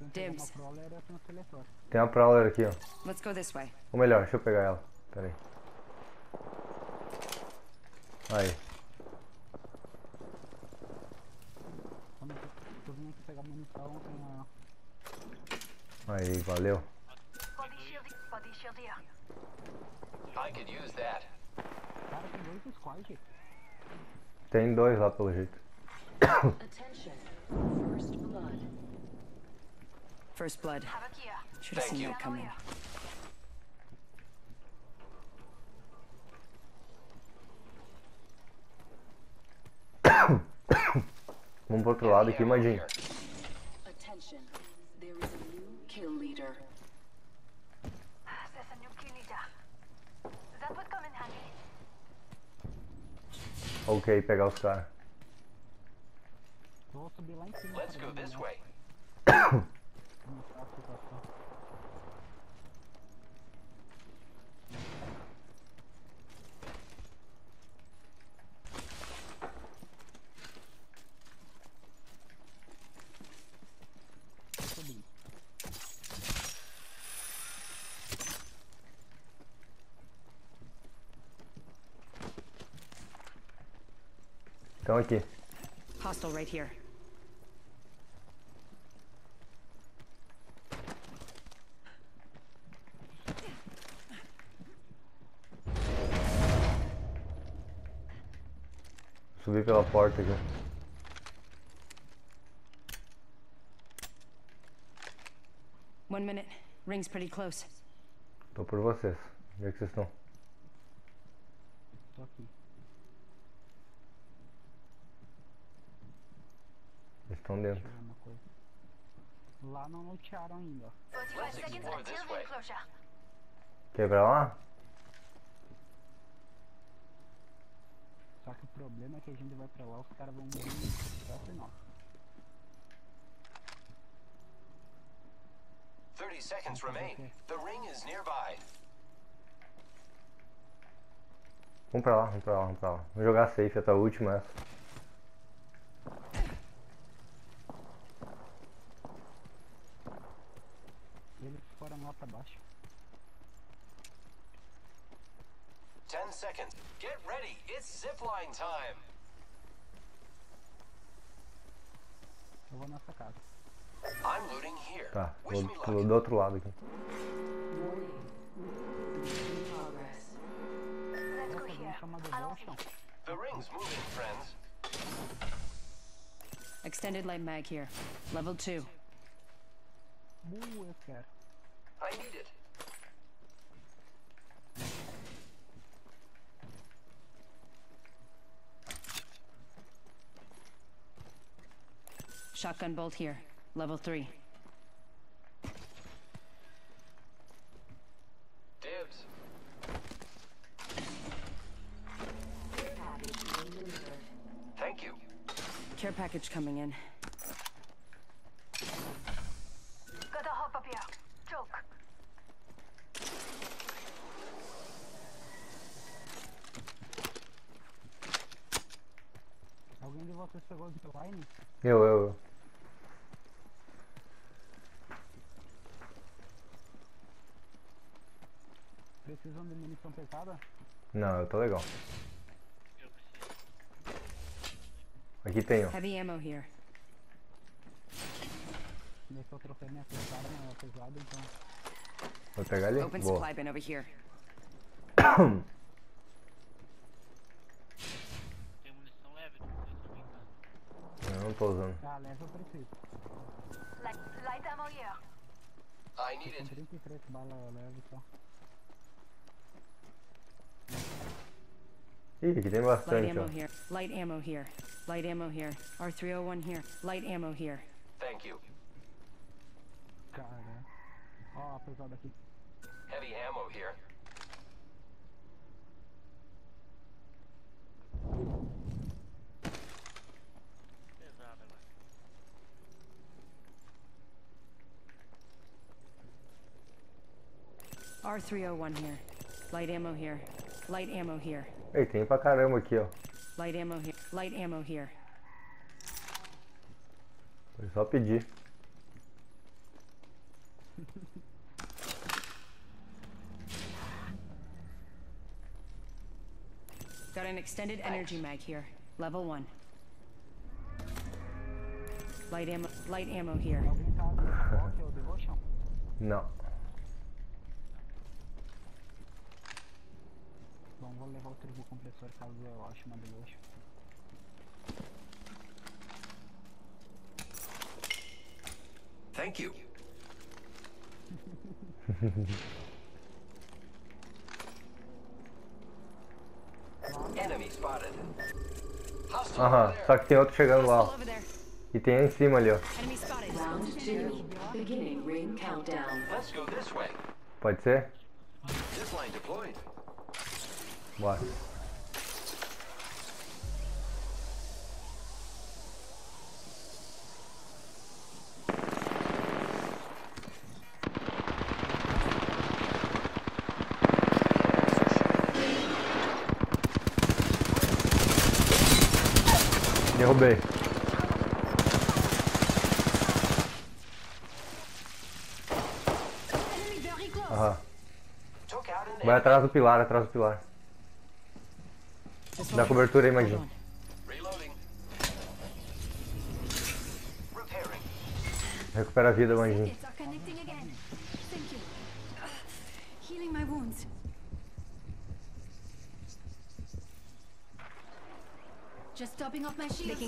uma Dibs. Tem uma Prowler aqui, ó. Let's go this way. Ou melhor, deixa eu pegar ela. Pera aí. Aí. Tô vindo aqui pegar munição, tem a... Aí, valeu. Body shield, body shield here. I could use that. Cara, tem dois squad. Tem dois lá pelo jeito. Attention. First blood. First blood. Should have seen you. that coming. Vamos pro outro lado aqui, Madinho. Ok, pegar os caras. Vou subir lá em cima. Let's go this way. como tá a situação. Subindo. Então aqui. Hostile right here. Subi pela porta aqui. One minute. Ring's pretty close. Tô por vocês. Onde é que vocês estão? Tô aqui. Estão dentro. Lá não lutearam ainda, ó. 45 Let's seconds explore until this the way. enclosure. Quer ir pra lá? Só que o problema é que a gente vai pra lá, os caras vão vir de nós. 30 seconds remain. The ring is nearby. Vamos pra lá, vamos pra lá, vamos pra lá. Vamos jogar safe até a última essa. Lá pra baixo. 10 seconds. Get ready. It's zipline time. Eu vou nessa casa. I'm looting here. Tá, Wish vou pro- do outro lado aqui. Warning. In progress. Let's go Nossa, here. vamos chamar do I'll gol, chão. The ring's moving, friends. Extended light mag here. Level 2. Uh, eu quero. I need it. Shotgun bolt here. Level 3. Dibs. Package being delivered. Thank you. Care package coming in. Alguém de vocês pegou o zipline? Eu, eu, eu. Precisam de munição pesada? Não, eu tô legal. Aqui tem, ó. Heavy ammo here. Nesse eu troquei minha pesada, não é pesada, então. Vou pegar ali? Open Boa. supply bin over here. engano. Eu não tô. Ah, leva eu preciso. Light, light ammo here. I need it. 33 balas leve só. Ih, aqui tem bastante. Light ammo ó. here. Light ammo here. Light ammo here. R301 here. Light ammo here. Thank you. Cara. Ó, Ó, a pesada aqui. Heavy ammo here. Pesado agora. R301 here. Light ammo here. Light ammo here. Ei, tem pra caramba aqui, ó. Light ammo here. Light ammo here. Foi só pedir. Got an extended energy mag here. Level one. Light ammo. Light ammo here. No Xbox ou Devotion? Não. Vou levar o turbo compressor caso eu ache uma Devotion. Thank you. Enemy spotted. Aham, só que tem outro chegando lá, ó. E tem em cima ali, ó. Enemy spotted. Round two. Beginning ring countdown. Let's go this way. Pode ser? Deployed. Bora. Derrubei. Aham. Vai atrás do pilar, atrás do pilar. Dá cobertura aí, Maguinho. Recupera a vida,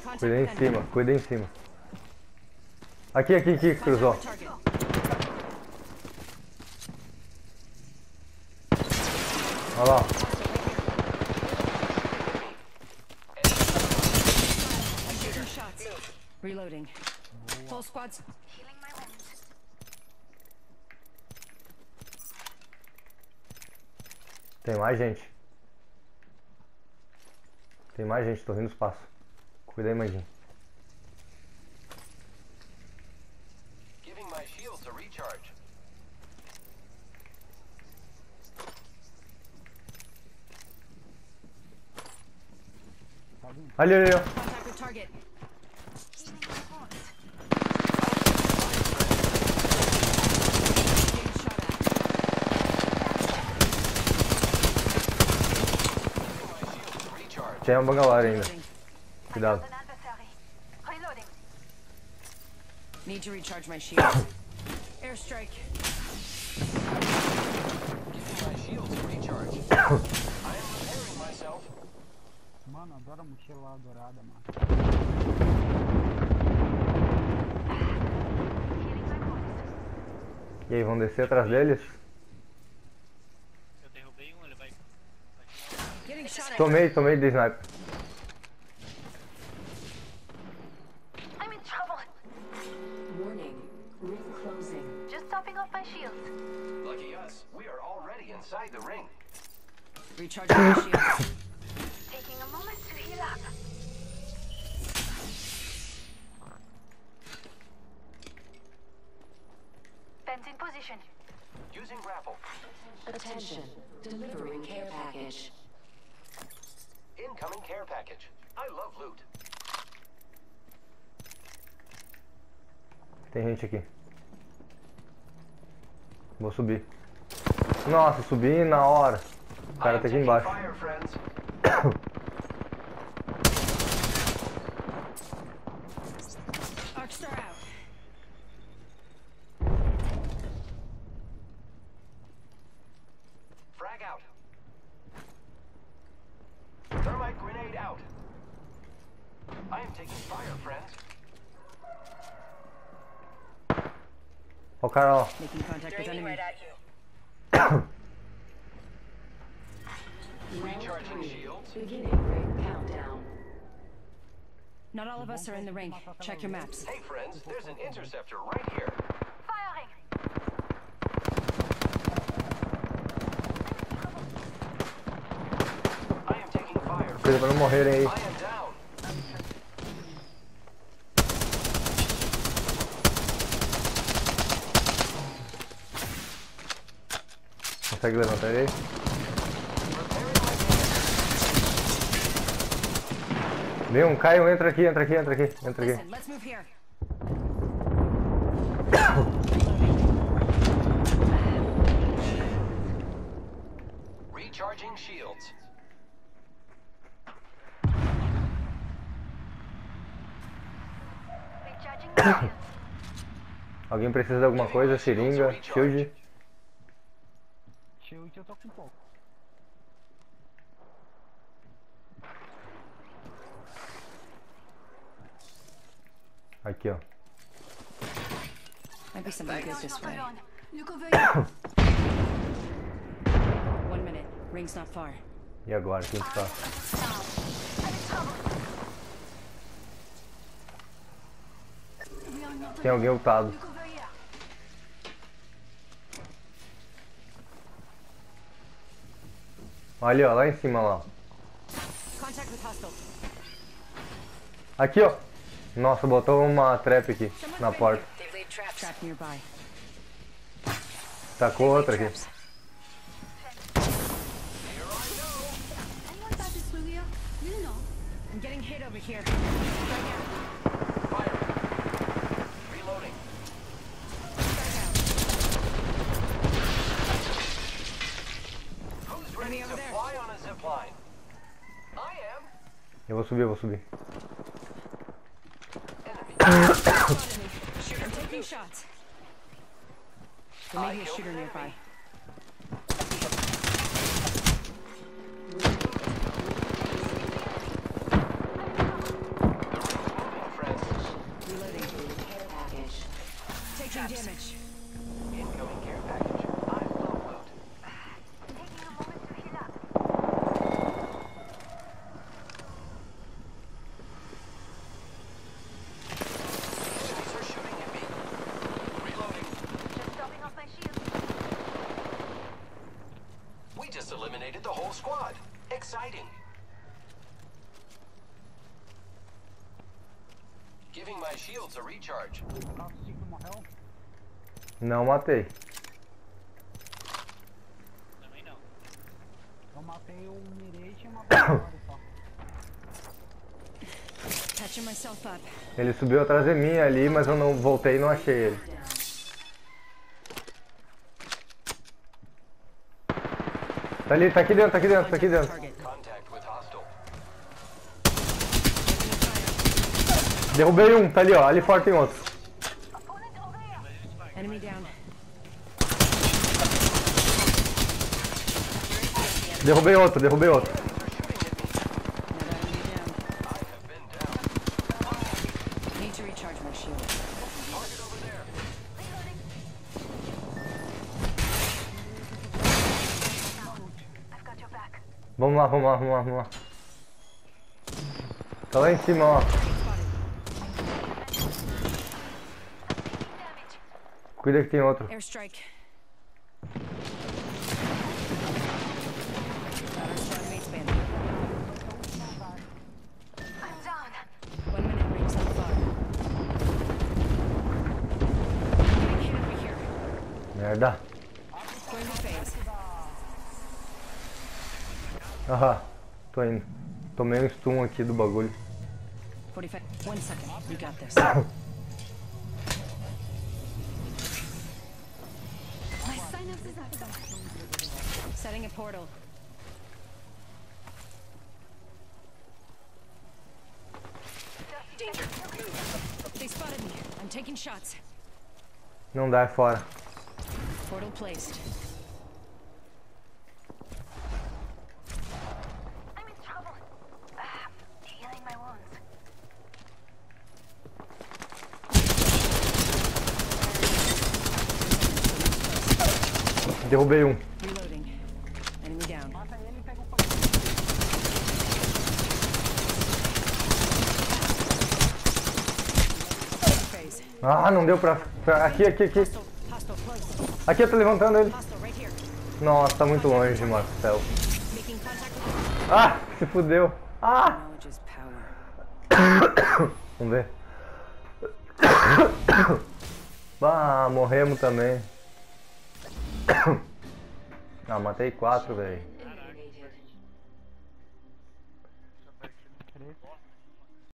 contact Cuida em cima, cuida em cima. Aqui, aqui, aqui, cruzou. Olha lá. ó. Taking shots. Reloading. Full squads. Healing my wounds. Tem mais gente. Tem mais gente, tô vindo no espaço. Cuida aí, Manjinho. Giving my shields a recharge. Vindo? Ali, ali, ó. Contact with target. Healing my wounds. Being shot at. Giving my shields a recharge. Tem uma bangalore ainda. Cuidado. Need to recharge my shields. Airstrike. Giving my shields a recharge. I am repairing myself. Mano, adoro a mochila dourada, mano. E aí, vamos descer atrás deles? We are already inside the ring. Recharging my shields. Taking a moment to heal up. Bent in position. Using grapple. Attention. Delivering care package. Incoming care package. I love loot. Tem gente aqui. Vou subir. Nossa, subi na hora. O cara tá aqui embaixo. Ó o cara, ó. Making contact with enemy. Recharging shields. Beginning ring countdown. Not all of us are in the ring. Check your maps. Hey, friends, there's an interceptor right here. Firing. I am taking fire. Cuida pra não morrerem aí. Consegue levantar ele aí? Leon, Caio, entra aqui, entra aqui, entra aqui, entra aqui. Recharging shields. Alguém precisa de alguma coisa? Seringa, shield? Eu tô com pouco. Aqui, ó. Might be something good this way. Look over here. One minute. Ring's not far. E agora? Quem que tá? Not Tem alguém ultado. Look over here. Ali, ó, lá em cima, lá. Aqui, ó. Nossa, botou uma trap aqui na porta. Tacou outra aqui. I'm getting hit over here. Fire. Reloading. Who's ready Enemy to over there. fly on a zip line? I am. Eu vou subir, eu vou subir. I'm taking shots. There may be a shooter nearby. Friends. Reloading. Taking damage. Incoming care package. I'm low loot. Taking a moment to heal up. Enemies are shooting at me. Reloading. Just topping off my shield. We just eliminated the whole squad. Exciting. Giving my shields a recharge. Não matei. Também não. Eu matei o Mirage e matei o. Ele subiu atrás de mim ali, mas eu não voltei e não achei ele. Tá ali, tá aqui dentro, tá aqui dentro, tá aqui dentro. Derrubei um, tá ali, ó. Ali fora tem outro. Enemy down. Derrubei outro, derrubei outro. Vamos lá, vamos lá, vamos lá, vamos lá. Tá lá em cima, ó. Cuida que tem outro. Airstrike. Mates banded. I'm down. One minute rings not far. Getting hit over here. Merda. Going to phase. Aham. Tô indo. Tomei um stun aqui do bagulho. 45. One second. You got this. My synapses are active. Setting a portal. Danger! They spotted me. I'm taking shots. Não dá, é fora. Portal placed. I'm in trouble. Ah, healing my wounds. Derrubei um. Reloading. Enemy down. Mata ele e pega o pacote. Phase. Ah, não deu pra. Aqui, aqui, aqui. Aqui eu tô levantando ele. Nossa, tá muito longe, with Ah, se fudeu. Ah! Vamos ver. Ah, morremos também. Ah, matei quatro, velho.